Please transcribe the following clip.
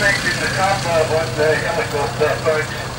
things at the top of on the helical stuff,